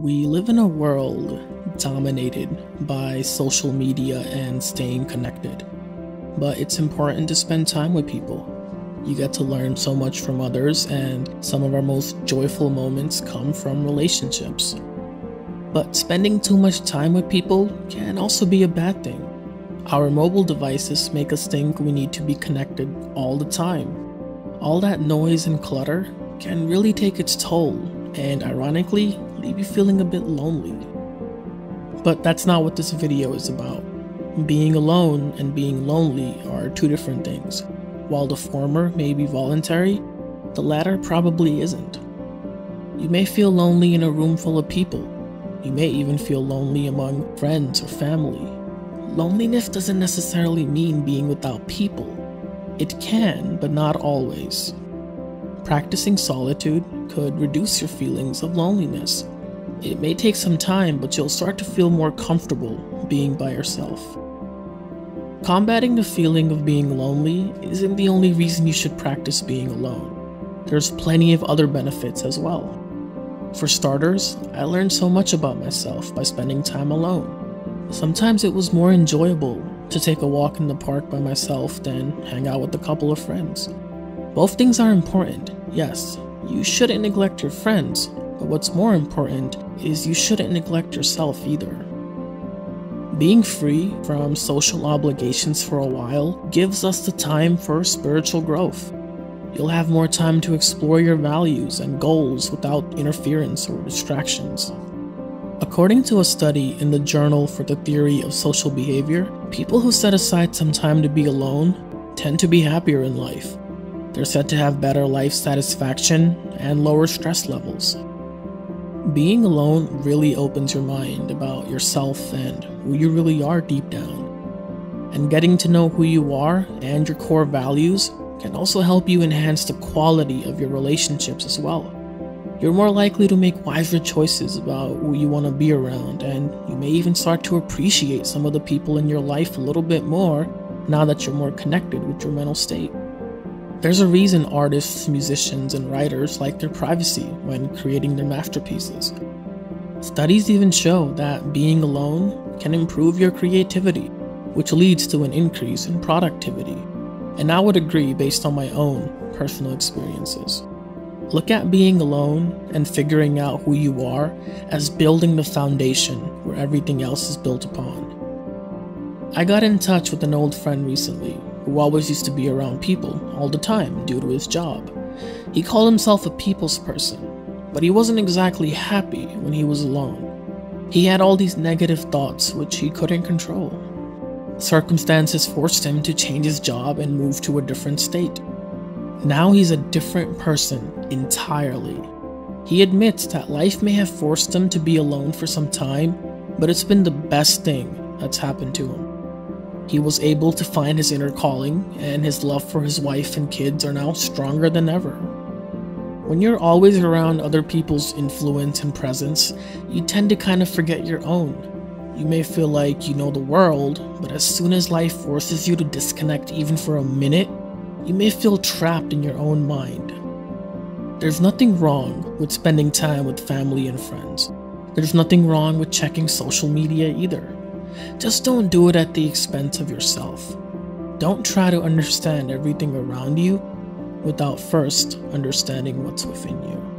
We live in a world dominated by social media and staying connected. But it's important to spend time with people. You get to learn so much from others, and some of our most joyful moments come from relationships. But spending too much time with people can also be a bad thing. Our mobile devices make us think we need to be connected all the time. All that noise and clutter can really take its toll, and ironically, you feeling a bit lonely. But that's not what this video is about. Being alone and being lonely are two different things. While the former may be voluntary, the latter probably isn't. You may feel lonely in a room full of people. You may even feel lonely among friends or family. Loneliness doesn't necessarily mean being without people. It can, but not always. Practicing solitude could reduce your feelings of loneliness it may take some time, but you'll start to feel more comfortable being by yourself. Combating the feeling of being lonely isn't the only reason you should practice being alone. There's plenty of other benefits as well. For starters, I learned so much about myself by spending time alone. Sometimes it was more enjoyable to take a walk in the park by myself than hang out with a couple of friends. Both things are important, yes. You shouldn't neglect your friends, but what's more important is you shouldn't neglect yourself either. Being free from social obligations for a while gives us the time for spiritual growth. You'll have more time to explore your values and goals without interference or distractions. According to a study in the Journal for the Theory of Social Behavior, people who set aside some time to be alone tend to be happier in life. They're said to have better life satisfaction and lower stress levels. Being alone really opens your mind about yourself and who you really are deep down. And getting to know who you are and your core values can also help you enhance the quality of your relationships as well. You're more likely to make wiser choices about who you want to be around, and you may even start to appreciate some of the people in your life a little bit more now that you're more connected with your mental state. There's a reason artists, musicians, and writers like their privacy when creating their masterpieces. Studies even show that being alone can improve your creativity, which leads to an increase in productivity. And I would agree based on my own personal experiences. Look at being alone and figuring out who you are as building the foundation where everything else is built upon. I got in touch with an old friend recently who always used to be around people all the time due to his job. He called himself a people's person, but he wasn't exactly happy when he was alone. He had all these negative thoughts which he couldn't control. Circumstances forced him to change his job and move to a different state. Now he's a different person entirely. He admits that life may have forced him to be alone for some time, but it's been the best thing that's happened to him. He was able to find his inner calling, and his love for his wife and kids are now stronger than ever. When you're always around other people's influence and presence, you tend to kind of forget your own. You may feel like you know the world, but as soon as life forces you to disconnect even for a minute, you may feel trapped in your own mind. There's nothing wrong with spending time with family and friends. There's nothing wrong with checking social media either. Just don't do it at the expense of yourself. Don't try to understand everything around you without first understanding what's within you.